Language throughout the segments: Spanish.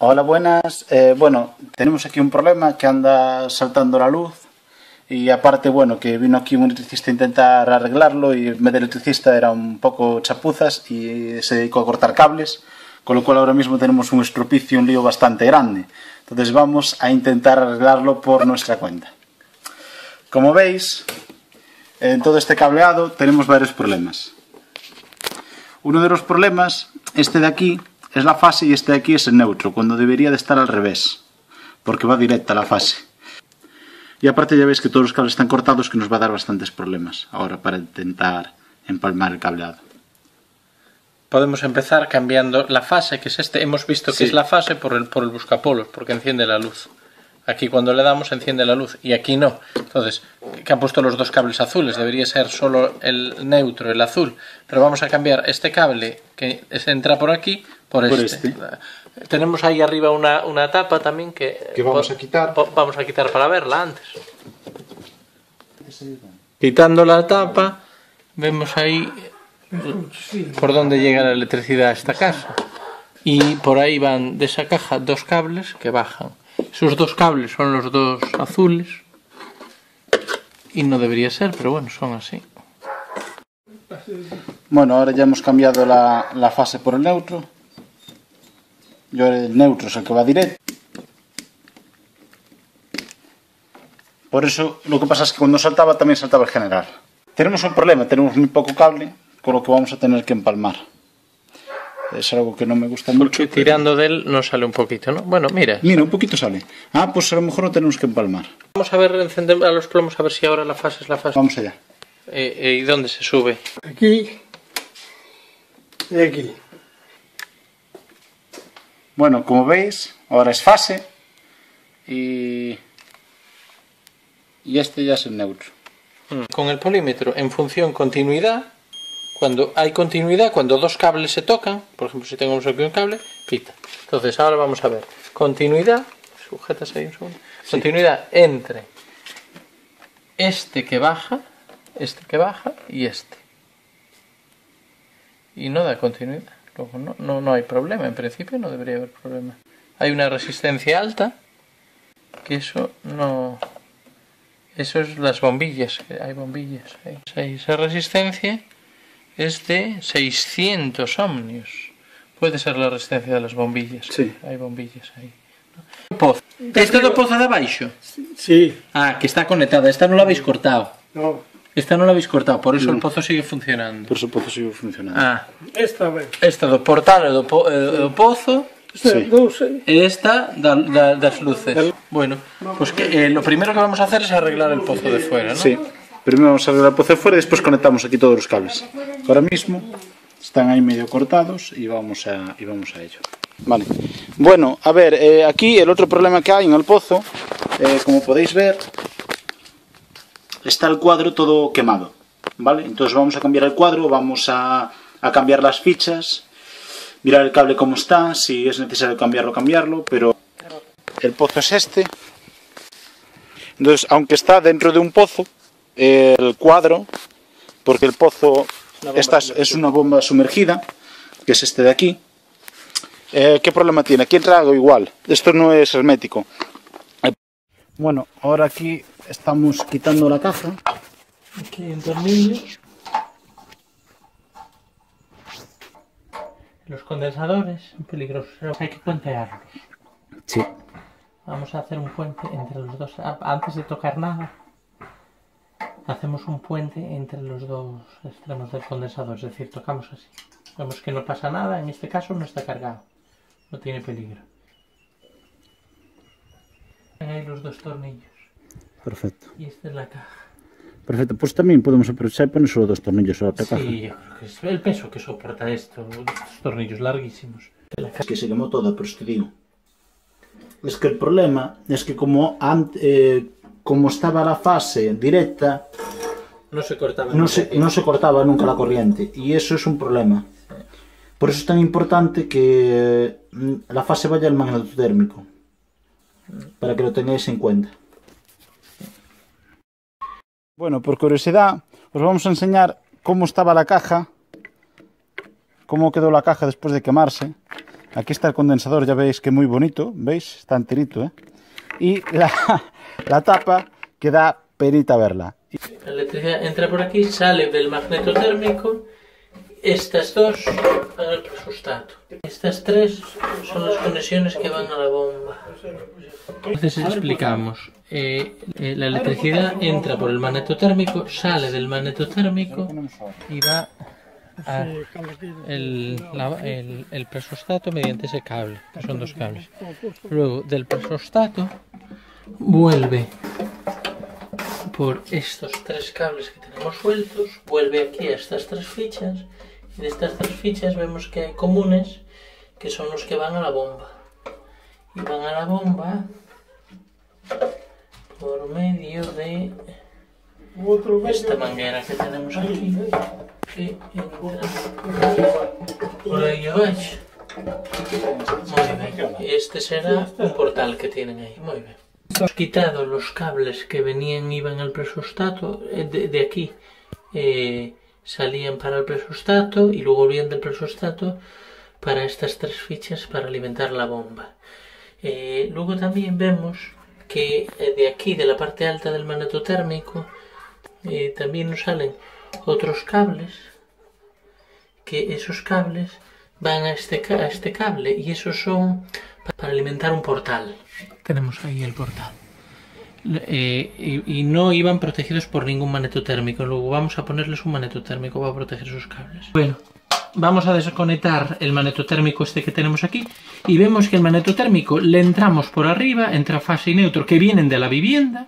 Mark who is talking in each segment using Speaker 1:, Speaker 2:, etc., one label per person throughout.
Speaker 1: Hola, buenas. Eh, bueno, tenemos aquí un problema que anda saltando la luz y aparte, bueno, que vino aquí un electricista a intentar arreglarlo y vez de electricista era un poco chapuzas y se dedicó a cortar cables, con lo cual ahora mismo tenemos un estropicio, un lío bastante grande. Entonces vamos a intentar arreglarlo por nuestra cuenta. Como veis, en todo este cableado tenemos varios problemas. Uno de los problemas, este de aquí, es la fase y este de aquí es el neutro, cuando debería de estar al revés, porque va directa la fase. Y aparte ya veis que todos los cables están cortados, que nos va a dar bastantes problemas ahora para intentar empalmar el cableado.
Speaker 2: Podemos empezar cambiando la fase, que es este. Hemos visto que
Speaker 1: Sí.
Speaker 2: es la fase por el, por el buscapolos, porque enciende la luz. Aquí cuando le damos enciende la luz y aquí no. Entonces, que han puesto los dos cables azules, debería ser solo el neutro, el azul. Pero vamos a cambiar este cable que entra por aquí por,
Speaker 1: Por
Speaker 2: este.
Speaker 1: este.
Speaker 2: Tenemos ahí arriba una, una tapa también que,
Speaker 1: Que vamos a quitar.
Speaker 2: vamos a quitar para verla antes. Quitando la tapa, vemos ahí por dónde llega la electricidad a esta casa. Y por ahí van de esa caja dos cables que bajan. Esos dos cables son los dos azules. Y no debería ser, pero bueno, son así.
Speaker 1: Bueno, ahora ya hemos cambiado la, la fase por el neutro. Y ahora el neutro es el que va directo. Por eso lo que pasa es que cuando saltaba también saltaba el general. Tenemos un problema, tenemos muy poco cable, con lo que vamos a tener que empalmar. Es algo que no me gusta mucho.
Speaker 2: Porque tirando de él nos sale un poquito, ¿no? Bueno, mira.
Speaker 1: Mira, un poquito sale. Ah, pues a lo mejor no tenemos que empalmar.
Speaker 2: Vamos a ver, encender a los plomos a ver si ahora la fase es la fase.
Speaker 1: Vamos allá.
Speaker 2: Eh, eh, ¿Y dónde se sube?
Speaker 3: Aquí y aquí.
Speaker 1: Bueno, como veis, ahora es fase y, y este ya es el neutro.
Speaker 2: Con el polímetro en función continuidad, cuando hay continuidad, cuando dos cables se tocan, por ejemplo si tenemos aquí un cable, pita. Entonces ahora vamos a ver, continuidad, sujetas ahí un segundo, continuidad entre este que baja, este que baja y este. Y no da continuidad. Luego no, no, no hay problema, en principio no debería haber problema. Hay una resistencia alta, que eso no... Eso es las bombillas, hay bombillas. Ahí, Esa resistencia es de 600 ohmios. Puede ser la resistencia de las bombillas.
Speaker 1: Sí.
Speaker 2: Hay bombillas ahí. Pozo. Esta do pozo de abaixo.
Speaker 3: Sí,
Speaker 2: Ah, que está conectada. Esta no la habéis cortado.
Speaker 3: no,
Speaker 2: Esta no la habéis cortado, por eso el pozo sigue funcionando.
Speaker 1: Por supuesto sigue funcionando.
Speaker 2: Ah,
Speaker 3: esta vez.
Speaker 2: esta do portal do, po, e do pozo
Speaker 3: Esta
Speaker 1: Sí.
Speaker 3: dos, eh,
Speaker 2: e esta da, da, das luces. Bueno, pues que, eh, lo primero que vamos a hacer es arreglar el pozo de fuera, ¿no?
Speaker 1: Sí. Primero vamos a arreglar el pozo de fuera y después conectamos aquí todos los cables. Ahora mismo están ahí medio cortados y vamos a, y vamos a ello. Vale. Bueno, a ver, eh, aquí el otro problema que hay en el pozo, eh, como podéis ver, está el cuadro todo quemado. ¿Vale? Entonces vamos a cambiar el cuadro, vamos a, a cambiar las fichas, mirar el cable cómo está, si es necesario cambiarlo, cambiarlo, pero el pozo es este. Entonces, aunque está dentro de un pozo, el cuadro, porque el pozo esta es, es una bomba sumergida, que es este de aquí. Eh, ¿Qué problema tiene? Aquí entra algo igual. Esto no es hermético. Eh, Bueno, ahora aquí estamos quitando la caja.
Speaker 2: Aquí hay un tornillo. Los condensadores son peligrosos, hay que puentearlos.
Speaker 1: Sí.
Speaker 2: Vamos a hacer un puente entre los dos. Antes de tocar nada, hacemos un puente entre los dos extremos del condensador. Es decir, tocamos así. Vemos que no pasa nada, en este caso no está cargado. No tiene peligro. Ahí los dos tornillos.
Speaker 1: Perfecto.
Speaker 2: Y esta es la caja.
Speaker 1: Perfecto. Pues también podemos aprovechar y poner solo dos tornillos a la otra caja.
Speaker 2: Sí, yo creo que es el peso que soporta esto. Estos tornillos larguísimos.
Speaker 1: Es que se quemó toda, pero te digo. Es que el problema es que como, ant- eh, como estaba la fase directa,
Speaker 2: No se cortaba.
Speaker 1: no se, no se cortaba nunca la corriente. Y eso es un problema. Por eso es tan importante que mm, la fase vaya al magneto térmico. Para que lo tengáis en cuenta. Bueno, por curiosidad, os vamos a enseñar cómo estaba la caja, cómo quedó la caja después de quemarse. Aquí está el condensador, ya veis que muy bonito, ¿veis? Está enterito, ¿eh? Y la, la tapa que da penita verla.
Speaker 2: La electricidad entra por aquí, sale del magneto térmico. Estas dos van al presustato. Estas tres son las conexiones que van a la bomba. Entonces explicamos. Eh, eh, la electricidad entra por el magneto térmico, sale del magneto térmico y va a el, la- el, el presostato mediante ese cable, que son dos cables. Luego del presostato vuelve por estos tres cables que tenemos sueltos, vuelve aquí a estas tres fichas y de estas tres fichas vemos que hay comunes que son los que van a la bomba. Y van a la bomba por medio de esta manguera que tenemos aquí que entra por ahí abajo. Muy bien. Este será un portal que tienen ahí. Muy bien. Hemos quitado los cables que venían iban al presostato eh, de, aquí. eh, salían para el presostato y luego volvían del presostato para estas tres fichas para alimentar la bomba. Eh, luego también vemos que de aquí, de la parte alta del magneto térmico, también nos salen otros cables que esos cables van a este, este cable y esos son pa- para alimentar un portal. Tenemos ahí el portal. Eh, y, y no iban protegidos por ningún magneto térmico. Luego vamos a ponerles un magneto térmico para proteger esos cables. Bueno, vamos a desconectar el magneto térmico este que tenemos aquí y vemos que el magneto térmico le entramos por arriba, entra fase y neutro que vienen de la vivienda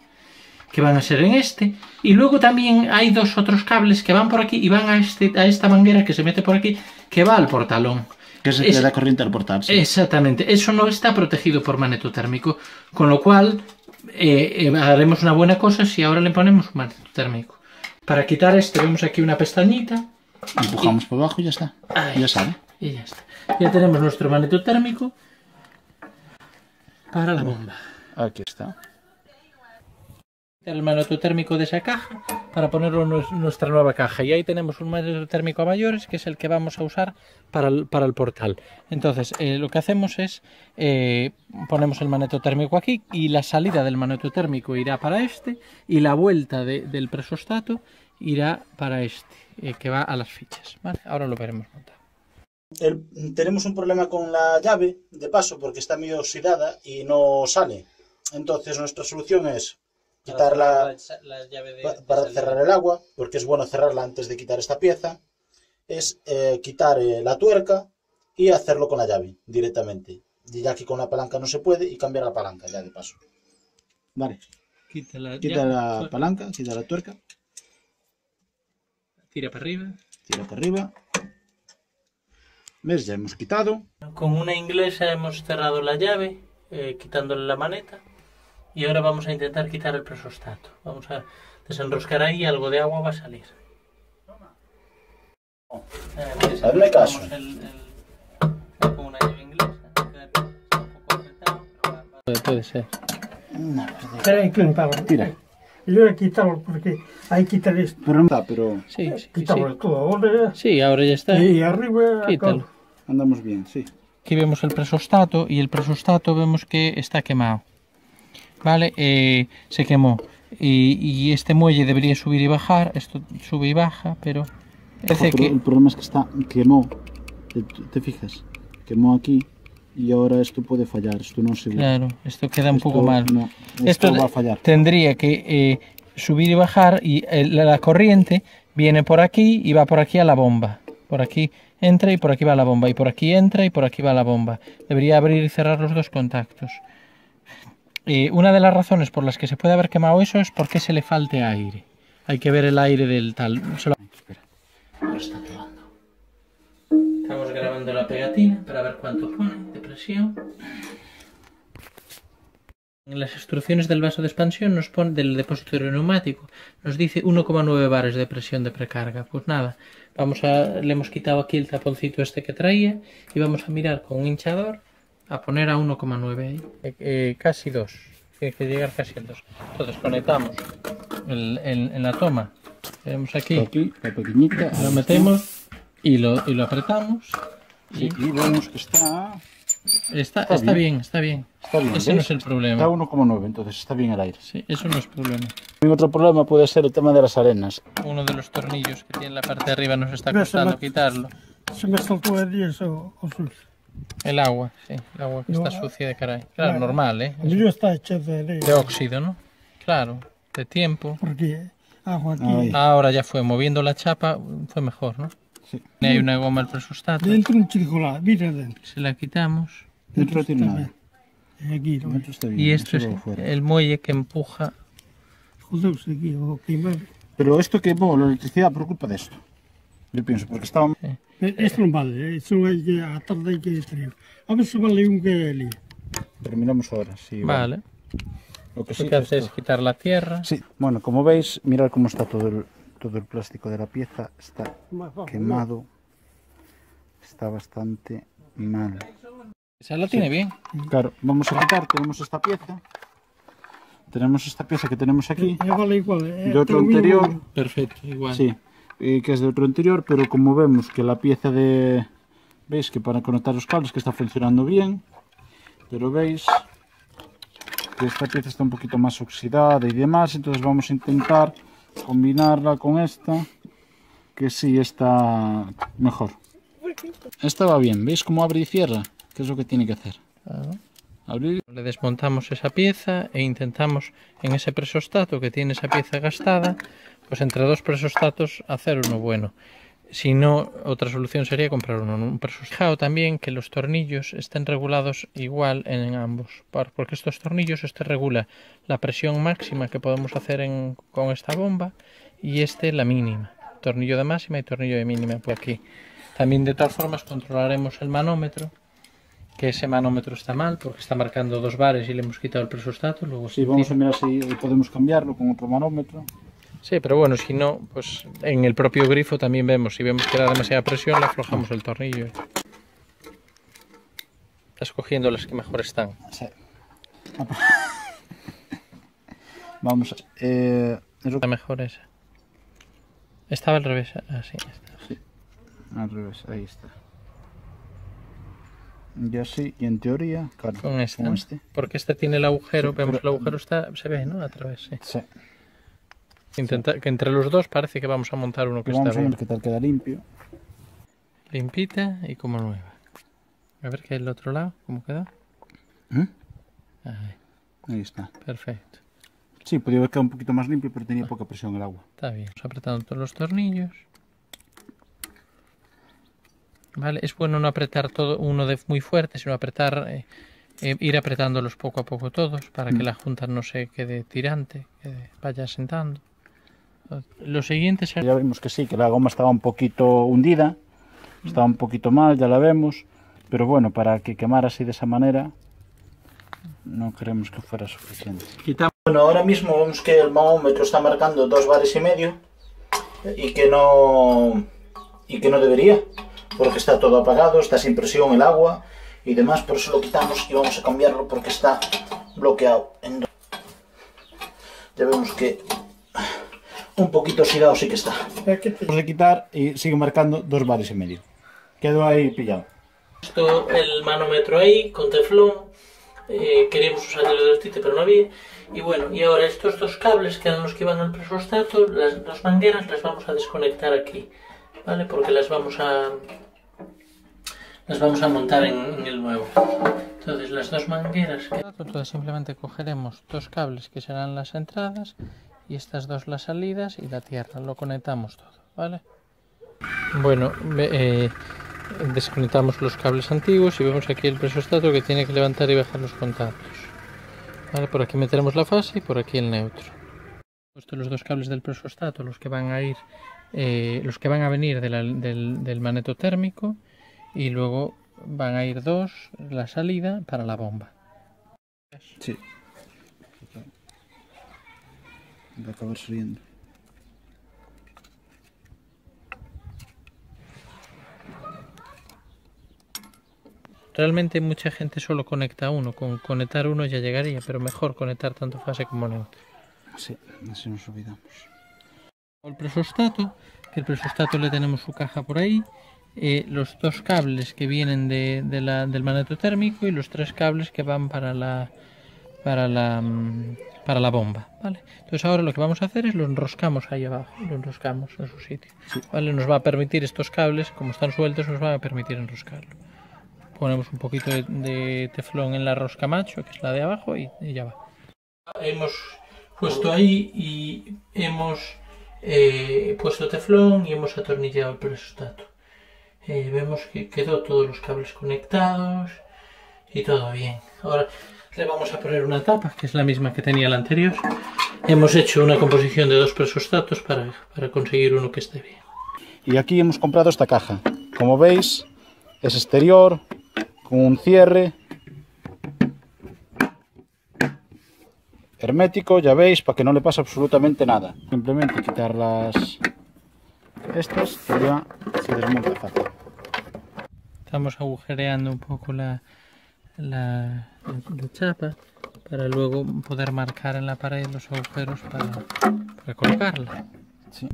Speaker 2: que van a ser en este y luego también hay dos otros cables que van por aquí y van a, este, a esta manguera que se mete por aquí que va al portalón.
Speaker 1: Que que
Speaker 2: Es-
Speaker 1: le da corriente al portal. sí.
Speaker 2: Exactamente, eso no está protegido por magneto térmico, con lo cual eh, eh, haremos una buena cosa si ahora le ponemos un magneto térmico. Para quitar este vemos aquí una pestañita
Speaker 1: Empujamos por abajo y ya está.
Speaker 2: Ahí.
Speaker 1: Ya sale.
Speaker 2: y ya está. Ya tenemos nuestro magneto térmico para la bomba.
Speaker 1: Aquí está.
Speaker 2: el magneto térmico de esa caja para ponerlo en nues- nuestra nueva caja. Y ahí tenemos un magneto térmico a mayores, que es el que vamos a usar para el, para el portal. Entonces, eh, lo que hacemos es, eh, ponemos el magneto térmico aquí y la salida del magneto térmico irá para este y la vuelta de- del presostato irá para este, eh, que va a las fichas. Ahora lo veremos montar.
Speaker 1: Tenemos un problema con la llave de paso porque está medio oxidada y no sale. Entonces nuestra solución es quitarla pa- para cerrar el agua, porque es bueno cerrarla antes de quitar esta pieza, es eh, quitar eh, la tuerca y hacerlo con la llave directamente. Y ya que con la palanca no se puede y cambiar la palanca ya de paso. Vale,
Speaker 2: Quita la,
Speaker 1: quita la palanca, quita la tuerca,
Speaker 2: tira para arriba.
Speaker 1: tira para arriba. ¿Ves? Ya hemos quitado.
Speaker 2: Con una inglesa hemos cerrado la llave, eh, quitándole la maneta. Y ahora vamos a intentar quitar el presostato. Vamos a desenroscar ahí y algo de agua va a salir. Eh,
Speaker 1: Hazme caso.
Speaker 2: el- el- con una llave inglesa. Está un poco apretado, pero va- va- Puede, ser.
Speaker 3: Espera aí que limpalo.
Speaker 1: Tira.
Speaker 3: E eu quítalo porque hai que quitar isto.
Speaker 1: Pero no está, pero
Speaker 2: Sí, sí,
Speaker 3: Quítalo
Speaker 2: sí.
Speaker 3: todo ahora.
Speaker 2: Sí, ahora ya está.
Speaker 3: E arriba...
Speaker 2: Quítalo.
Speaker 1: andamos bien, sí.
Speaker 2: Aquí vemos el presostato y el presostato vemos que está quemado. ¿Vale? Eh, se quemó. Y, y este muelle debería subir y bajar. Esto sube y baja, pero... Parece que...
Speaker 1: El problema es que está quemó. ¿Te, te fijas? Quemó aquí y ahora esto puede fallar. Esto no se
Speaker 2: Claro, esto queda un
Speaker 1: Esto
Speaker 2: poco mal.
Speaker 1: No, esto,
Speaker 2: Esto
Speaker 1: va a fallar.
Speaker 2: tendría que eh, subir y bajar y eh, la corriente viene por aquí y va por aquí a la bomba. Por aquí entra y por aquí va la bomba. Y por aquí entra y por aquí va la bomba. Debería abrir y cerrar los dos contactos. Eh, una de las razones por las que se puede haber quemado eso es porque se le falte aire. Hay que ver el aire del tal. se lo- Lo está probando. Estamos grabando la pegatina para ver cuánto pone de presión. En las instrucciones del vaso de expansión nos pone del depósito neumático nos dice 1,9 bares de presión de precarga. Pues nada, vamos a le hemos quitado aquí el taponcito este que traía y vamos a mirar con un hinchador a poner a 1,9 ahí, Eh, eh, casi 2. Tiene que llegar casi al 2. Entonces conectamos el- el- en la toma. Tenemos aquí,
Speaker 1: Aquí, la pequeñita.
Speaker 2: lo metemos y lo, y lo apretamos.
Speaker 1: Sí, y vemos que está.
Speaker 2: Está, está, bien. está bien.
Speaker 1: Está bien,
Speaker 2: Ese no
Speaker 1: ¿ves?
Speaker 2: es el
Speaker 1: Está
Speaker 2: problema.
Speaker 1: 1,9, entonces está bien el aire.
Speaker 2: Sí, eso no es problema.
Speaker 1: También otro problema puede ser el tema de las arenas.
Speaker 2: Uno de los tornillos que tiene en la parte de arriba nos está costando
Speaker 3: se me-
Speaker 2: quitarlo.
Speaker 3: Se me saltó el día eso, o sucio.
Speaker 2: El agua, sí, el agua que
Speaker 3: No,
Speaker 2: está sucia de caray. Claro,
Speaker 3: claro.
Speaker 2: normal, ¿eh?
Speaker 3: El río está hecho de
Speaker 2: óxido, ¿no? Claro, de tiempo.
Speaker 3: porque agua aquí.
Speaker 2: Ahora ya fue moviendo la chapa, fue mejor, ¿no?
Speaker 1: Sí.
Speaker 2: Hay una goma al presustato,
Speaker 3: Dentro un circular, mira dentro.
Speaker 2: se la quitamos.
Speaker 1: Dentro no tiene nada.
Speaker 3: Aquí, ¿no?
Speaker 1: Dentro está bien.
Speaker 2: Y esto es el muelle que empuja.
Speaker 3: Jodeuse aquí, o queimar.
Speaker 1: Pero esto quemó la electricidad por culpa de esto. Yo pienso, porque estaba...
Speaker 3: Esto non vale, isto hai que a tarde hai que trío. A ver se vale un que ali.
Speaker 1: Terminamos ahora, sí.
Speaker 2: Vale.
Speaker 1: Lo que sí
Speaker 2: que hace es quitar la tierra.
Speaker 1: Sí, bueno, como veis, mirad cómo está todo el, todo el plástico de la pieza. Está quemado. Está bastante mal.
Speaker 2: Esa la tiene bien.
Speaker 1: Claro, vamos a quitar, tenemos esta pieza. Tenemos esta pieza que tenemos aquí,
Speaker 3: E vale igual. eh,
Speaker 1: de otro
Speaker 3: ten o mismo-
Speaker 1: anterior.
Speaker 2: Perfecto, igual.
Speaker 1: Sí, eh, que es de otro anterior, pero como vemos que la pieza de... Veis que para conectar los cables que está funcionando bien, pero veis que esta pieza está un poquito más oxidada y demás, entonces vamos a intentar combinarla con esta, que sí está mejor. Esta va bien, ¿veis cómo abre y cierra? ¿Qué es lo que tiene que hacer?
Speaker 2: Claro.
Speaker 1: Abrir
Speaker 2: Le desmontamos esa pieza e intentamos en ese presostato que tiene esa pieza gastada, pues entre dos presostatos hacer uno bueno. Si no, otra solución sería comprar uno, un presostato. también que los tornillos estén regulados igual en ambos, por- porque estos tornillos, este regula la presión máxima que podemos hacer en- con esta bomba y este la mínima. Tornillo de máxima y tornillo de mínima por aquí. También de todas formas controlaremos el manómetro que ese manómetro está mal porque está marcando dos bares y le hemos quitado el presostato. Luego
Speaker 1: Sí, vamos a mirar si podemos cambiarlo con otro manómetro.
Speaker 2: Sí, pero bueno, si no, pues en el propio grifo también vemos. Si vemos que da demasiada presión, le aflojamos el tornillo. Estás cogiendo las que mejor están.
Speaker 1: Sí. Vamos a... Eh, es lo
Speaker 2: La mejor esa. Estaba al revés. Así está.
Speaker 1: Al revés, ahí está. Y así, y en teoría, claro,
Speaker 2: Con esta.
Speaker 1: con este.
Speaker 2: Porque este tiene el agujero.
Speaker 1: Sí,
Speaker 2: Vemos
Speaker 1: pero-
Speaker 2: el agujero está, se ve, ¿no? A través, sí.
Speaker 1: Sí.
Speaker 2: Intenta, que entre los dos parece que vamos a montar uno que
Speaker 1: vamos
Speaker 2: está
Speaker 1: a
Speaker 2: bien.
Speaker 1: ver qué tal queda limpio.
Speaker 2: Limpita y como nueva. A ver qué hay del otro lado, cómo queda.
Speaker 1: ¿Mm?
Speaker 2: Ahí,
Speaker 1: Ahí está.
Speaker 2: perfecto.
Speaker 1: Sí, podría haber quedado un poquito más limpio, pero tenía poca presión el agua.
Speaker 2: Está bien. Vamos apretando todos los tornillos. Vale, es bueno no apretar todo uno de muy fuerte, sino apretar, eh, eh, ir apretándolos poco a poco todos para que
Speaker 1: Mm.
Speaker 2: la junta no se quede tirante, que vaya sentando. Lo siguiente es
Speaker 1: Ya vimos que sí, que la goma estaba un poquito hundida, estaba un poquito mal, ya la vemos, pero bueno, para que quemara así de esa manera, no creemos que fuera suficiente. Bueno, ahora mismo vemos que el manómetro está marcando dos bares y medio y que no y que no debería, porque está todo apagado, está sin presión el agua y demás, por eso lo quitamos y vamos a cambiarlo porque está bloqueado. Ya vemos que un poquito oxidado sí que está. Vamos a quitar y sigue marcando dos bares y medio. Quedó ahí pillado.
Speaker 2: puesto el manómetro ahí con teflón. eh, queríamos usar el de tite, pero no había. Y bueno, y ahora estos dos cables que eran los que iban al presostato, las dos mangueras las vamos a desconectar aquí, ¿vale? Porque las vamos a las vamos a montar en, en el nuevo. Entonces las dos mangueras que... Entonces simplemente cogeremos dos cables que serán las entradas y estas dos las salidas y la tierra. Lo conectamos todo, ¿vale? Bueno, eh, desconectamos los cables antiguos y vemos aquí el presostato que tiene que levantar y bajar los contactos. Vale, por aquí meteremos la fase y por aquí el neutro. Puesto los dos cables del presostato, los que van a ir, eh, los que van a venir de la- del, del maneto térmico y luego van a ir dos la salida para la bomba.
Speaker 1: Sí. Va a acabar saliendo.
Speaker 2: Realmente mucha gente solo conecta uno, con conectar uno ya llegaría, pero mejor conectar tanto fase como neutro.
Speaker 1: Sí, así nos olvidamos.
Speaker 2: el presostato, que el presostato le tenemos su caja por ahí eh, los dos cables que vienen de, de la- del magneto térmico y los tres cables que van para la para la mm, para la bomba, ¿vale? Entonces ahora lo que vamos a hacer es lo enroscamos ahí abajo, lo enroscamos en su sitio, ¿vale? Nos va a permitir estos cables, como están sueltos, nos va a permitir enroscarlo. Ponemos un poquito de, de teflón en la rosca macho, que es la de abajo, y, y ya va. Hemos puesto ahí y hemos eh, puesto teflón y hemos atornillado el presostato. Eh, vemos que quedó todos los cables conectados y todo bien. Ahora le vamos a poner una tapa, que es la misma que tenía la anterior. Hemos hecho una composición de dos presostatos para, para conseguir uno que esté bien.
Speaker 1: Y aquí hemos comprado esta caja. Como veis, es exterior, con un cierre. Hermético, ya veis, para que no le pase absolutamente nada. Simplemente quitar las... Estas y ya se desmonta fácil.
Speaker 2: Estamos agujereando un poco la, la, la chapa para luego poder marcar en la pared los agujeros para, para colocarla.
Speaker 1: Sí,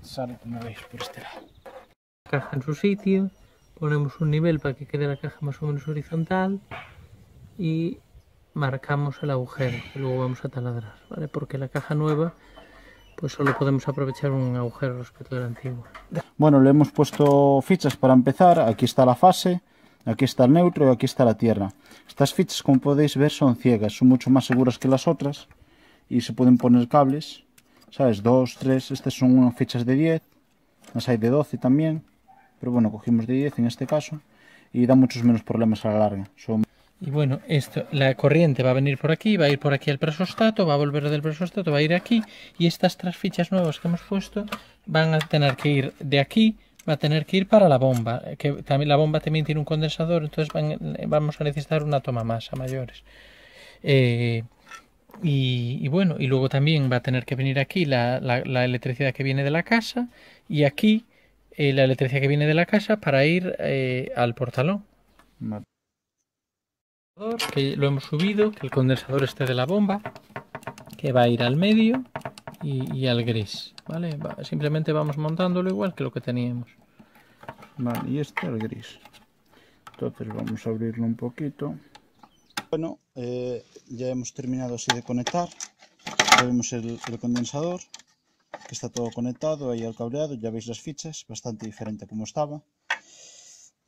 Speaker 1: sale como veis por este lado.
Speaker 2: caja en su sitio, ponemos un nivel para que quede la caja más o menos horizontal y marcamos el agujero que luego vamos a taladrar, ¿vale? Porque la caja nueva pues solo podemos aprovechar un agujero respecto de la antigua.
Speaker 1: Bueno, le hemos puesto fichas para empezar. Aquí está la fase, aquí está el neutro y aquí está la tierra. Estas fichas, como podéis ver, son ciegas, son mucho más seguras que las otras y se pueden poner cables, ¿sabes? Dos, tres, estas son unas fichas de 10, las hay de 12 también, pero bueno, cogimos de 10 en este caso y da muchos menos problemas a la larga. Son
Speaker 2: Y bueno, esto, la corriente va a venir por aquí, va a ir por aquí al presostato, va a volver del presostato, va a ir aquí y estas tres fichas nuevas que hemos puesto van a tener que ir de aquí, va a tener que ir para la bomba, eh, que también la bomba también tiene un condensador, entonces van- vamos a necesitar una toma más a mayores. Eh, y, y bueno, y luego también va a tener que venir aquí la, la- la electricidad que viene de la casa y aquí eh, la electricidad que viene de la casa para ir eh, al portalón que lo hemos subido, que el condensador esté de la bomba, que va a ir al medio y, y al gris, ¿vale? Va- simplemente vamos montándolo igual que lo que teníamos.
Speaker 1: Vale, y este el gris. Entonces vamos a abrirlo un poquito. Bueno, eh, ya hemos terminado así de conectar. Ya vemos el, el condensador, que está todo conectado ahí al cableado. Ya veis las fichas, bastante diferente a como estaba.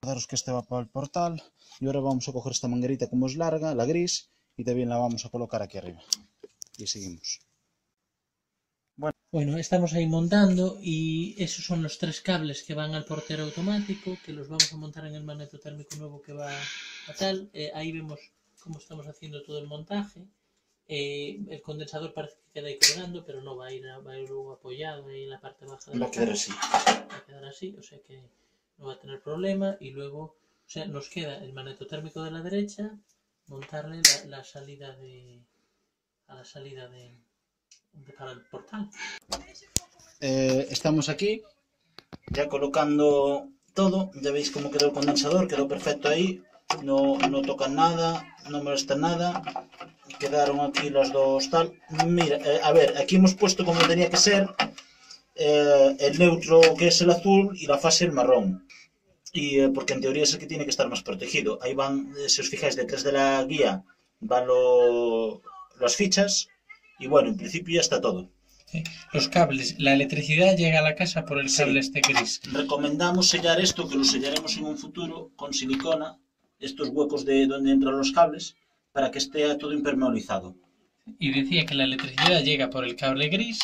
Speaker 1: Que este va para el portal. Y ahora vamos a coger esta manguerita como es larga, la gris, y también la vamos a colocar aquí arriba. Y seguimos.
Speaker 2: Bueno, estamos ahí montando y esos son los tres cables que van al portero automático, que los vamos a montar en el magneto térmico nuevo que va a tal. Eh, ahí vemos cómo estamos haciendo todo el montaje. Eh, el condensador parece que queda ahí colgando, pero no va a ir, a- va a ir luego apoyado ahí en la parte baja de la caja.
Speaker 1: así.
Speaker 2: va a quedar así, o sea que no va a tener problema y luego, o sea, nos queda el magneto térmico de la derecha, montarle la, salida de a la salida de, de- para el portal.
Speaker 1: Eh, estamos aquí, ya colocando todo. Ya veis cómo quedó el condensador, quedó perfecto ahí. No, no tocan nada, no molesta nada. Quedaron aquí los dos tal. Mira, eh, a ver, aquí hemos puesto como tenía que ser eh, el neutro que es el azul y la fase el marrón. Y eh, porque en teoría es el que tiene que estar más protegido. Ahí van, eh, si os fijáis, detrás de la guía van lo- las fichas. Y bueno, en principio ya está todo.
Speaker 2: Los cables, la electricidad llega a la casa por el
Speaker 1: Sí.
Speaker 2: cable este gris.
Speaker 1: Recomendamos sellar esto, que lo sellaremos en un futuro con silicona, estos huecos de donde entran los cables, para que esté todo impermeabilizado.
Speaker 2: Y decía que la electricidad llega por el cable gris,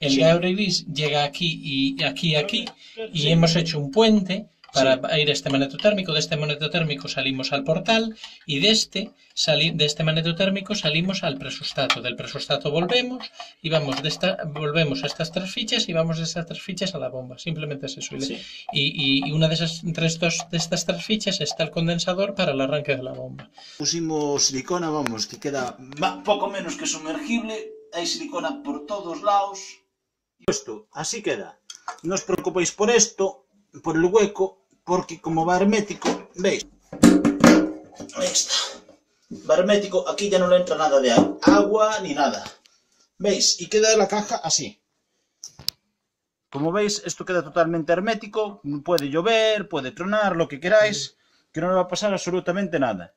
Speaker 2: el
Speaker 1: Sí.
Speaker 2: cable gris llega aquí y aquí aquí, y
Speaker 1: Sí.
Speaker 2: hemos hecho un puente para ir a este magneto térmico. De este magneto térmico salimos al portal y de este, sali- de este magneto térmico salimos al presostato. Del presostato volvemos y vamos de esta, volvemos a estas tres fichas y vamos de estas tres fichas a la bomba. Simplemente es eso. Y,
Speaker 1: Sí.
Speaker 2: y- y una de, esas, entre estos, de estas tres fichas está el condensador para el arranque de la bomba.
Speaker 1: Pusimos silicona, vamos, que queda poco menos que sumergible. Hay silicona por todos lados. Esto, así queda. No os preocupéis por esto, por el hueco, porque como va hermético, ¿veis? Ahí está. Va hermético, aquí ya no le entra nada de agua ni nada. ¿Veis? Y queda la caja así. Como veis, esto queda totalmente hermético, puede llover, puede tronar, lo que queráis, que no le va a pasar absolutamente nada.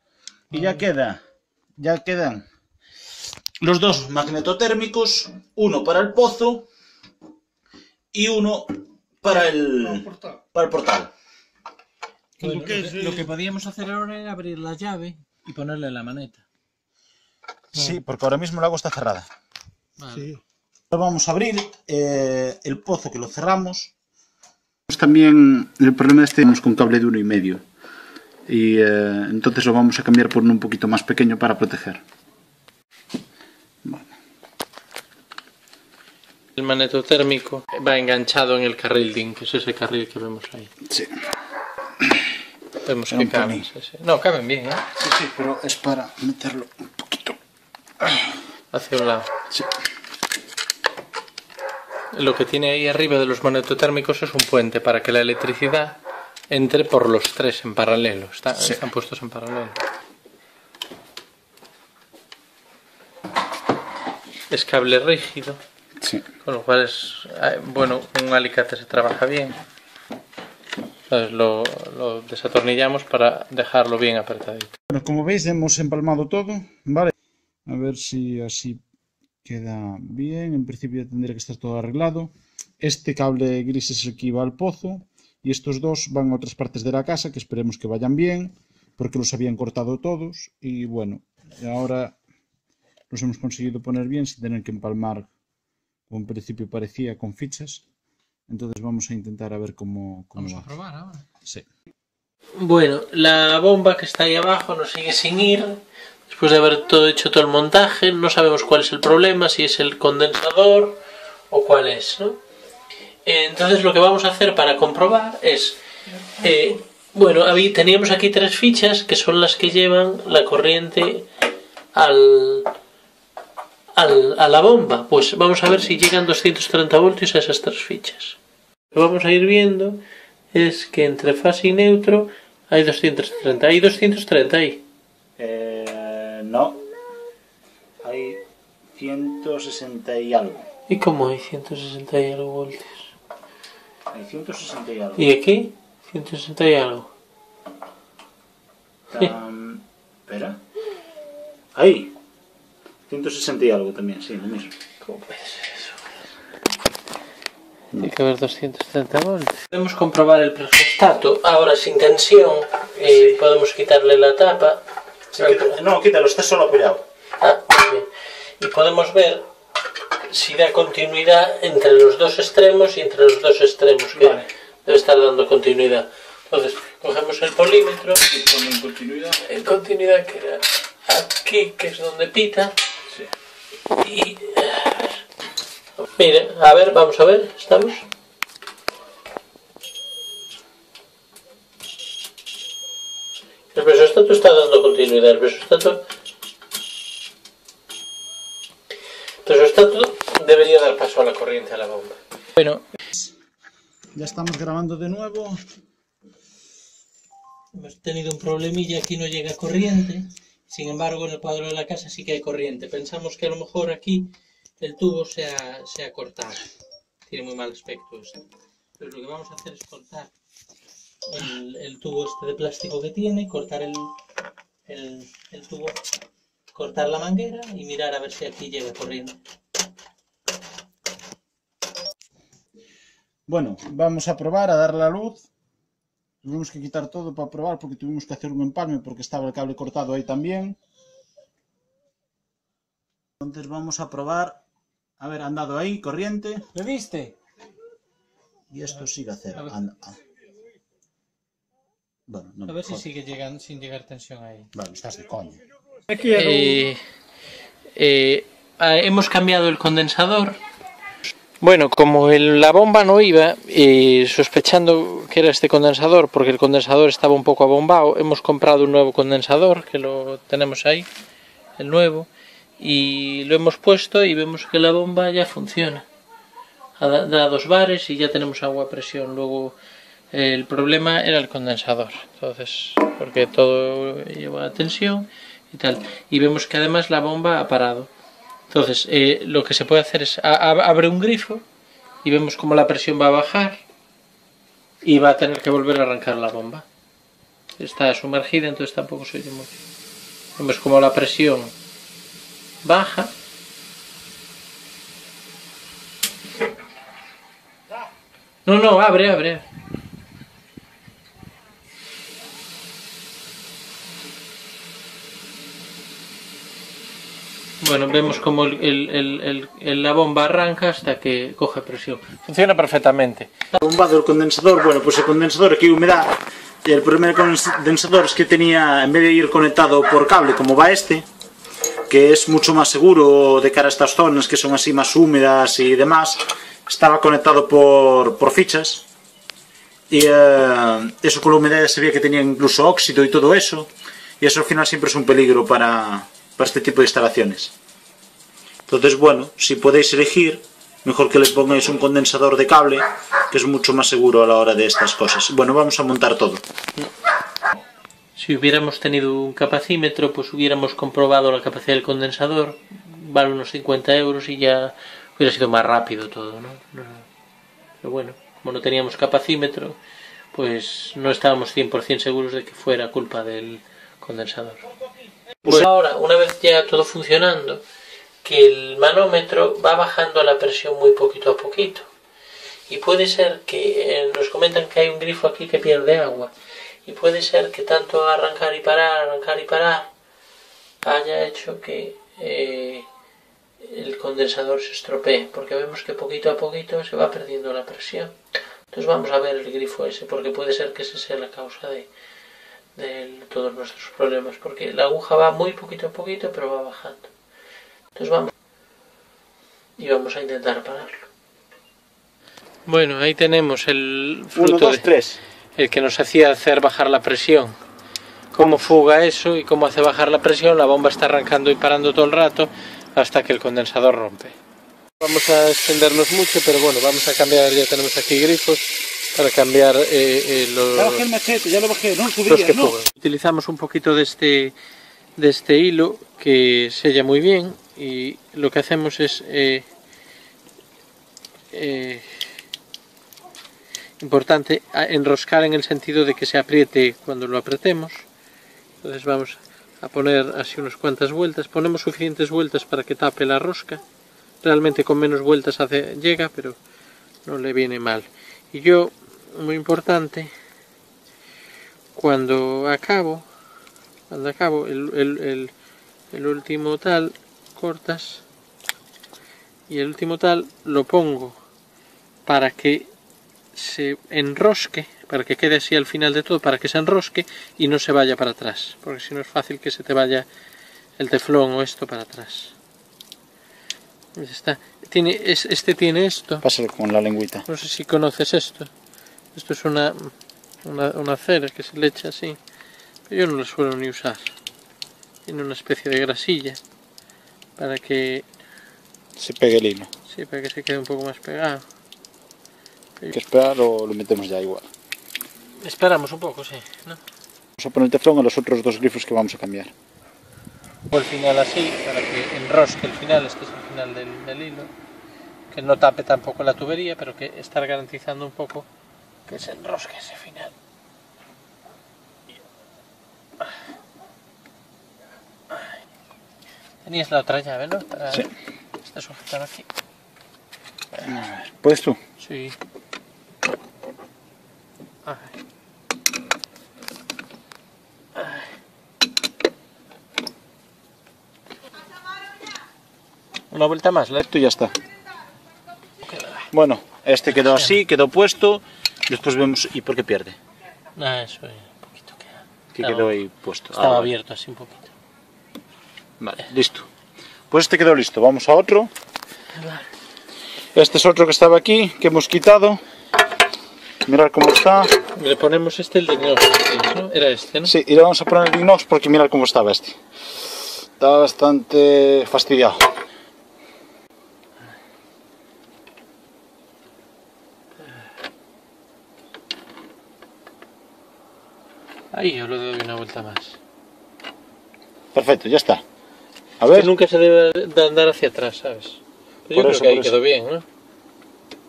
Speaker 1: Y ya queda, ya quedan los dos magnetotérmicos, uno para el pozo y uno para el, para el portal.
Speaker 2: Bueno,
Speaker 3: Lo que es,
Speaker 2: lo que podíamos hacer ahora era abrir la llave y ponerle la maneta.
Speaker 1: Sí, porque ahora mismo el agua está cerrada.
Speaker 2: Vale.
Speaker 3: Sí.
Speaker 1: Ahora vamos a abrir eh, el pozo que lo cerramos. También el problema este vamos con cable de uno y medio. Y eh, entonces lo vamos a cambiar por uno un poquito más pequeño para proteger.
Speaker 2: El maneto térmico va enganchado en el carril DIN, que es ese carril que vemos ahí.
Speaker 1: Sí,
Speaker 2: Vemos que caben.
Speaker 1: pelín.
Speaker 2: sí, sí. No, caben bien, ¿eh?
Speaker 1: sí, sí, pero es para meterlo un poquito.
Speaker 2: Hacia un lado.
Speaker 1: Sí.
Speaker 2: Lo que tiene ahí arriba de los manetotérmicos es un puente para que la electricidad entre por los tres en paralelo. Está-
Speaker 1: Sí.
Speaker 2: Están puestos en paralelo. Es cable rígido,
Speaker 1: Sí.
Speaker 2: con lo cual es eh, bueno, un alicate se trabaja bien. Entonces lo, lo desatornillamos para dejarlo bien apretadito.
Speaker 1: Bueno, como veis hemos empalmado todo, ¿vale? A ver si así queda bien. En principio ya tendría que estar todo arreglado. Este cable gris es el que iba al pozo y estos dos van a otras partes de la casa que esperemos que vayan bien porque los habían cortado todos y bueno, ahora los hemos conseguido poner bien sin tener que empalmar en principio parecía con fichas. Entonces vamos a intentar a ver cómo, cómo va.
Speaker 2: probar ahora.
Speaker 1: Sí.
Speaker 2: Bueno, la bomba que está ahí abajo nos sigue sin ir. Después de haber todo hecho todo el montaje, no sabemos cuál es el problema, si es el condensador o cuál es, ¿no? Eh, Entonces lo que vamos a hacer para comprobar es, eh, bueno, teníamos aquí tres fichas que son las que llevan la corriente al, al- a la bomba. Pues vamos a ver si llegan 230 voltios a esas tres fichas. Lo que vamos a ir viendo es que entre fase y neutro hay 230. Hay 230 ahí.
Speaker 1: Eh, no. Hay 160 y algo.
Speaker 2: ¿Y cómo hay 160 y algo voltios?
Speaker 1: Hay 160 y algo.
Speaker 2: ¿Y aquí? 160 y algo.
Speaker 1: Tam- Espera. Ahí. 160 y algo también, sí, lo mismo.
Speaker 2: ¿Cómo puede ser eso? Tiene que haber 230 voltios. Podemos comprobar el presostato. Ahora sin tensión. eh, Podemos quitarle la tapa.
Speaker 1: No, quítalo, está solo apoyado.
Speaker 2: Ah, muy bien. Y podemos ver si da continuidad entre los dos extremos y entre los dos extremos, que
Speaker 1: Vale.
Speaker 2: debe estar dando continuidad. Entonces, cogemos el polímetro,
Speaker 1: en continuidad.
Speaker 2: en continuidad que era aquí, que es donde pita,
Speaker 1: Sí.
Speaker 2: Y... Mire, a ver, vamos a ver, ¿estamos? El besostato está dando continuidad, el besostato... El besostato debería dar paso a la corriente a la bomba. Bueno,
Speaker 1: Ya estamos grabando de nuevo.
Speaker 2: Hemos tenido un problemilla, aquí no llega corriente. Sin embargo, en el cuadro de la casa sí que hay corriente. Pensamos que a lo mejor aquí el tubo se ha, se ha cortado. Tiene muy mal aspecto esto. Pero lo que vamos a hacer es cortar el, tubo este de plástico que tiene, cortar el, el tubo, cortar la manguera y mirar a ver si aquí llega corriente.
Speaker 1: Bueno, vamos a probar a dar la luz. Tuvimos que quitar todo para probar porque tuvimos que hacer un empalme porque estaba el cable cortado ahí también. Entonces vamos a probar. A ver, andado ahí, corriente.
Speaker 2: ¿Lo viste?
Speaker 1: Y esto sigue a cero.
Speaker 2: A ver.
Speaker 1: Anda. ah. Bueno, no
Speaker 2: A ver si sigue llegando sin llegar tensión ahí.
Speaker 1: Vale, estás de coño.
Speaker 2: Eh, eh, ah, hemos cambiado el condensador. Bueno, como el- la bomba no iba, y sospechando que era este condensador, porque el condensador estaba un poco abombado, hemos comprado un nuevo condensador, que lo tenemos ahí, el nuevo, y lo hemos puesto y vemos que la bomba ya funciona. Da, da dos bares y ya tenemos agua a presión. Luego eh, el problema era el condensador, entonces, porque todo lleva tensión y tal. Y vemos que además la bomba ha parado. Entonces, eh, lo que se puede hacer es abre un grifo y vemos como la presión va a bajar y va a tener que volver a arrancar la bomba. Está sumergida, entonces tampoco se oye mucho. Vemos como la presión baja. No, no, abre, abre. Bueno, vemos como el- el- el- el- el- la bomba arranca hasta que coge presión. Funciona perfectamente.
Speaker 1: La bomba del condensador, bueno, pues el condensador aquí humedad. Y el problema del condensador es que tenía, en vez de ir conectado por cable como va este, que es mucho más seguro de cara a estas zonas que son así más húmedas y demás, estaba conectado por, por fichas. Y eh, eso con la humedad ya se veía que tenía incluso óxido y todo eso. Y eso al final siempre es un peligro para, para este tipo de instalaciones. Entonces, bueno, si podéis elegir, mejor que les pongáis un condensador de cable, que es mucho más seguro a la hora de estas cosas. Bueno, vamos a montar todo.
Speaker 2: Si hubiéramos tenido un capacímetro, pues hubiéramos comprobado la capacidad del condensador, vale unos 50 euros y ya hubiera sido más rápido todo, ¿no? No- Pero bueno, como no teníamos capacímetro, pues no estábamos 100% seguros de que fuera culpa del condensador. Pues ahora, una vez ya todo funcionando, que el manómetro va bajando la presión muy poquito a poquito. Y puede ser que eh, nos comentan que hay un grifo aquí que pierde agua. Y puede ser que tanto arrancar y parar, arrancar y parar, haya hecho que eh, el condensador se estropee, porque vemos que poquito a poquito se va perdiendo la presión. Entonces vamos a ver el grifo ese, porque puede ser que esa sea la causa de, de todos nuestros problemas, porque la aguja va muy poquito a poquito, pero va bajando. Entonces vamos y vamos a intentar pararlo. Bueno, ahí tenemos el fruto de-
Speaker 1: tres.
Speaker 2: el que nos hacía hacer bajar la presión. Cómo fuga eso y cómo hace bajar la presión, la bomba está arrancando y parando todo el rato hasta que el condensador rompe. Vamos a extendernos mucho, pero bueno, vamos a cambiar, ya tenemos aquí grifos para cambiar eh, eh, los,
Speaker 1: machete, ya lo bajé, no
Speaker 2: los que fugan. Utilizamos un poquito de este, de este hilo que sella muy bien y lo que hacemos es eh, eh, importante enroscar en el sentido de que se apriete cuando lo apretemos. Entonces vamos a poner así unas cuantas vueltas. Ponemos suficientes vueltas para que tape la rosca. Realmente con menos vueltas hace, llega, pero no le viene mal. Y yo, muy importante, cuando acabo, cuando acabo el, el, el, el último tal, cortas y el último tal lo pongo para que se enrosque, para que quede así al final de todo, para que se enrosque y no se vaya para atrás, porque si no es fácil que se te vaya el teflón o esto para atrás. Está. Tiene, es- este tiene esto.
Speaker 1: Pásalo con la lengüita.
Speaker 2: No sé si conoces esto. Esto es una, una, una cera que se le echa así. Pero yo no la suelo ni usar. Tiene una especie de grasilla para que,
Speaker 1: Se pegue el hilo.
Speaker 2: sí, para que se quede un poco más pegado.
Speaker 1: Hay que esperar o lo metemos ya igual.
Speaker 2: Esperamos un poco, sí. ¿no?
Speaker 1: Vamos a poner el teflón a los otros dos grifos que vamos a cambiar.
Speaker 2: O el final así, para que enrosque el final, este es el final del, del hilo. Que no tape tampoco la tubería, pero que estar garantizando un poco que se enrosque ese final. Tenías la otra llave, ¿no? Para
Speaker 1: Sí.
Speaker 2: Está sujetado aquí.
Speaker 1: ¿Puedes tú?
Speaker 2: Sí. Ay. Una vuelta más, ¿la?
Speaker 1: Esto ya está. Bueno, este quedó así, quedó puesto. Después vemos. ¿Y por qué pierde?
Speaker 2: Ah, eso un poquito queda.
Speaker 1: Que
Speaker 2: Estaba-
Speaker 1: quedó ahí puesto.
Speaker 2: Estaba
Speaker 1: Ah,
Speaker 2: abierto así un poquito.
Speaker 1: Vale, listo. Pues este quedó listo. Vamos a otro. Este es otro que estaba aquí, que hemos quitado. Mirad cómo está.
Speaker 2: Le ponemos este, el de ¿no? Era este, ¿no?
Speaker 1: Sí, y le vamos a poner el inox porque mirad cómo estaba este. Estaba bastante fastidiado.
Speaker 2: Ahí yo le doy una vuelta más.
Speaker 1: Perfecto, ya está. A
Speaker 2: Que
Speaker 1: ver,
Speaker 2: nunca se debe de andar hacia atrás, ¿sabes? Pero yo
Speaker 1: Por
Speaker 2: creo
Speaker 1: eso,
Speaker 2: que ahí quedó bien, ¿no?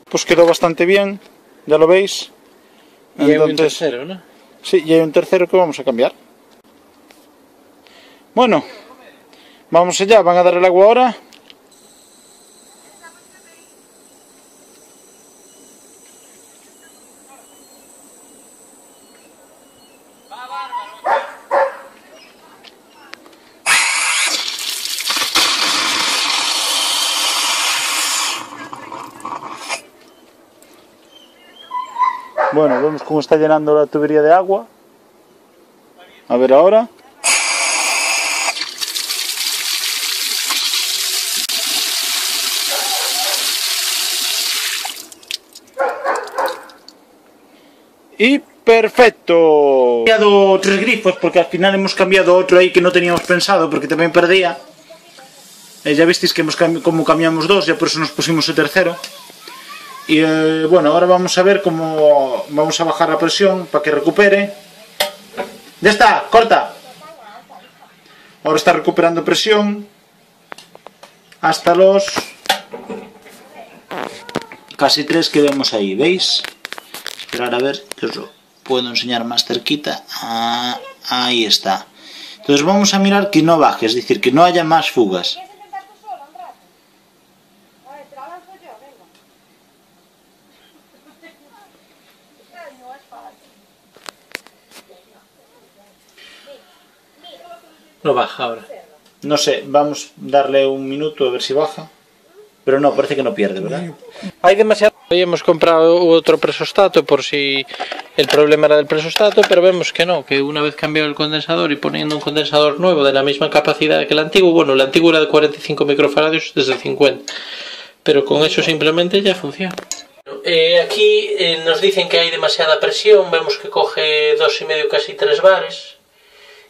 Speaker 1: Pues quedó bastante bien, ya lo veis.
Speaker 2: Y hay un tercero, ¿no?
Speaker 1: Sí, y hay un tercero que vamos a cambiar. Bueno, vamos allá, van a dar el agua ahora. Bueno, vemos cómo está llenando la tubería de agua. A ver ahora. Y perfecto. He cambiado tres grifos porque al final hemos cambiado otro ahí que no teníamos pensado porque también perdía. Eh, ya visteis que hemos como cambiamos dos, ya por eso nos pusimos el tercero. Y eh, bueno, ahora vamos a ver cómo vamos a bajar la presión para que recupere. Ya está, corta. Ahora está recuperando presión hasta los casi tres que vemos ahí, ¿veis? Esperar a ver que os lo puedo enseñar más cerquita. Ah, ahí está. Entonces vamos a mirar que no baje, es decir, que no haya más fugas.
Speaker 4: ¿Quieres intentar tú sola un rato? A ver, te la lanzo yo, venga. Ay, no es fácil.
Speaker 2: No baja ahora.
Speaker 1: No sé, vamos a darle un minuto a ver si baja. Pero no, parece que no pierde, ¿verdad?
Speaker 2: Hay demasiado. Hoy hemos comprado otro presostato por si el problema era del presostato, pero vemos que no, que una vez cambiado el condensador y poniendo un condensador nuevo de la misma capacidad que el antiguo, bueno, el antiguo era de 45 microfaradios desde 50, pero con eso simplemente ya funciona. Eh, aquí eh, nos dicen que hay demasiada presión, vemos que coge dos y medio, casi 3 bares,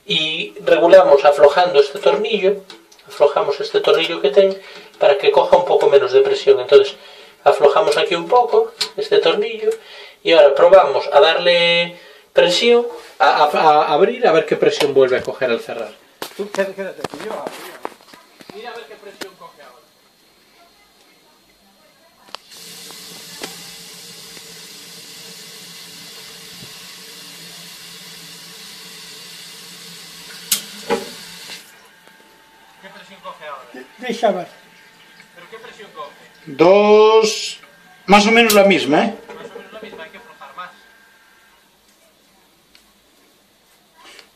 Speaker 2: y regulamos aflojando este tornillo, aflojamos este tornillo que ten para que coja un poco menos de presión. Entonces, aflojamos aquí un poco este tornillo y ahora probamos a darle presión, a, a- a abrir, a ver qué presión vuelve a coger al cerrar. Mira a ver qué presión coge ahora. ¿Qué
Speaker 3: Deixa ver.
Speaker 2: ¿Pero qué presión coge?
Speaker 1: Dos... Más o menos la misma, ¿eh?
Speaker 2: Más o menos la misma, hay que aflojar más.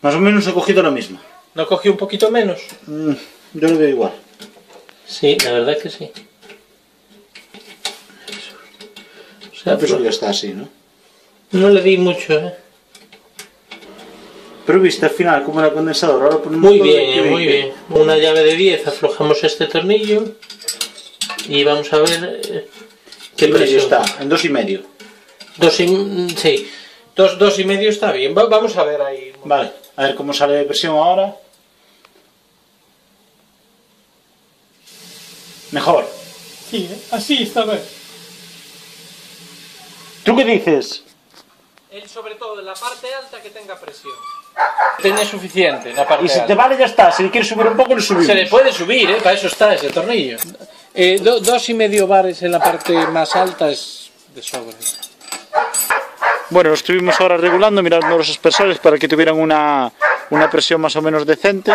Speaker 1: Más o menos he cogido la misma.
Speaker 2: ¿No cogió un poquito menos?
Speaker 1: Mm, yo lo veo igual.
Speaker 2: Sí, la verdad que sí. O sea,
Speaker 1: Pero ya está así, ¿no?
Speaker 2: no le di mucho, ¿eh?
Speaker 1: Pero viste al final como era el condensador, ahora ponemos
Speaker 2: Muy bien, eh, muy bien. Una llave de 10, aflojamos este tornillo y vamos a ver eh, qué
Speaker 1: medio
Speaker 2: presión.
Speaker 1: está, en dos y medio.
Speaker 2: Dos y, sí, dos, dos y medio está bien. Va- vamos a ver ahí.
Speaker 1: Vale, a ver cómo sale de presión ahora. Mejor.
Speaker 3: Sí, así está bien.
Speaker 1: ¿Tú qué dices?
Speaker 2: Él sobre todo en la parte alta que tenga presión. Teña suficiente na parte
Speaker 1: E se te vale, ya está. Se quieres subir un pouco, le subimos.
Speaker 2: Se le puede subir, eh, para eso está ese tornillo. Eh, do, dos y medio bares en la parte más alta es de sobra.
Speaker 1: Bueno, estuvimos ahora regulando, mirando los espesores para que tuvieran una, una presión más o menos decente.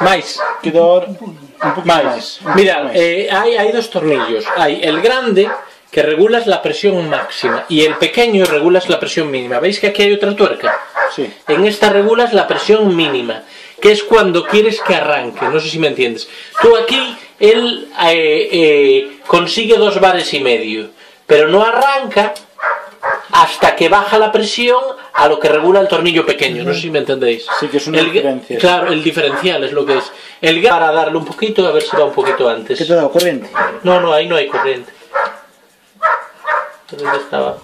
Speaker 1: Máis. Quedou un pouco
Speaker 2: más. Mira, eh, hay, hay dos tornillos. Hay el grande que regulas la presión máxima y el pequeño regulas la presión mínima. ¿Veis que aquí hay otra tuerca?
Speaker 1: Sí.
Speaker 2: En esta regulas la presión mínima, que es cuando quieres que arranque. No sé si me entiendes. Tú aquí, él eh, eh, consigue dos bares y medio, pero no arranca hasta que baja la presión a lo que regula el tornillo pequeño. No sé si me entendéis.
Speaker 1: Sí, que es una
Speaker 2: El-
Speaker 1: diferencia.
Speaker 2: Claro, el diferencial es lo que es. El para darle un poquito, a ver si va un poquito antes.
Speaker 1: ¿Qué te dado corriente?
Speaker 2: No, no, ahí no hay corriente. ¿Dónde estaba?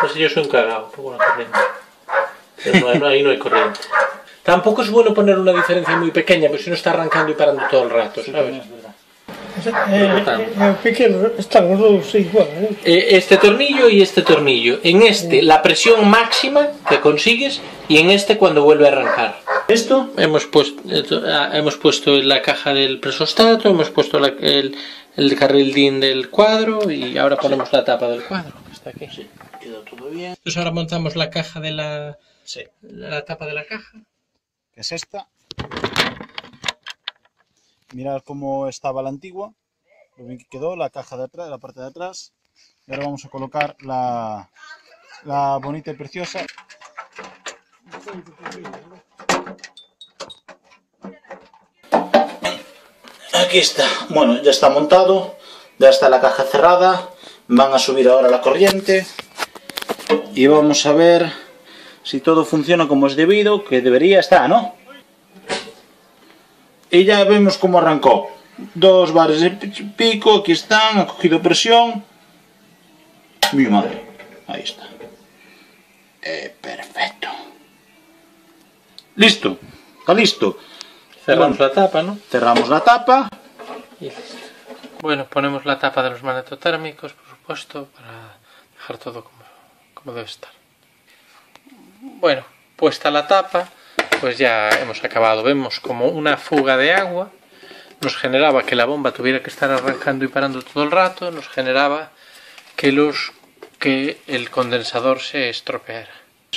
Speaker 2: Pues yo soy un cagado, pongo la corriente. Pero no, no, ahí no hay corriente. Tampoco es bueno poner una diferencia muy pequeña, porque si no está arrancando y parando todo el rato, ¿sabes?
Speaker 3: Pequeno, están os dous igual, eh?
Speaker 2: Eh, Este tornillo y este tornillo. En este, la presión máxima que consigues y en este cuando vuelve a arrancar.
Speaker 1: ¿Esto?
Speaker 2: Hemos puesto, ah, hemos puesto la caja del presostato, hemos puesto la- el, el carril DIN del cuadro y ahora ponemos la tapa del cuadro. que Está aquí.
Speaker 1: Quedó todo bien.
Speaker 2: Entonces ahora montamos la caja de la,
Speaker 1: Sí.
Speaker 2: la tapa de la caja.
Speaker 1: que es esta. Mirad cómo estaba la antigua, lo bien que quedó, la caja de atrás, la parte de atrás. Y ahora vamos a colocar la, la bonita y preciosa. Aquí está. Bueno, ya está montado, ya está la caja cerrada. Van a subir ahora la corriente y vamos a ver si todo funciona como es debido, que debería estar, ¿no? Y ya vemos cómo arrancó. Dos bares de pico, aquí están, ha cogido presión. Mi madre, ahí está. Eh, perfecto. Listo, está listo.
Speaker 2: Cerramos
Speaker 1: Bueno.
Speaker 2: la tapa, ¿no?
Speaker 1: Cerramos la tapa.
Speaker 2: Bueno, ponemos la tapa de los magnetotérmicos, por supuesto, para dejar todo como, como debe estar. Bueno, puesta la tapa, pues ya hemos acabado. Vemos como una fuga de agua. Nos generaba que la bomba tuviera que estar arrancando y parando todo el rato. Nos generaba que los que el condensador se estropeara.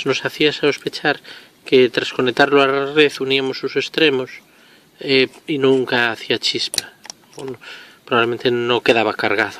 Speaker 2: Nos hacía sospechar que tras conectarlo a la red uníamos sus extremos eh, y nunca hacía chispa. Probablemente no quedaba cargado.